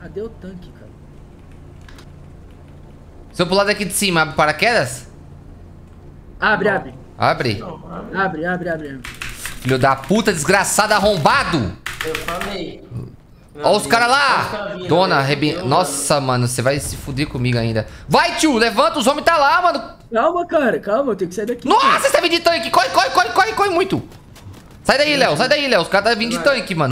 Cadê o tanque, cara? Se eu pular daqui de cima, abre paraquedas? Abre, abre. Abre. Não, abre. Abre, abre, abre. Filho da puta, desgraçado, arrombado. Eu falei. Ó os caras lá. Dona, né? arrebenta. Nossa, mano, você vai se fuder comigo ainda. Vai, tio, levanta, os homens tá lá, mano. Calma, cara, calma, eu tenho que sair daqui. Nossa, você tá vindo de tanque. Corre, corre, corre, corre, corre muito. Sai daí, Léo, sai daí, Léo. Os caras tá vindo de tanque, mano.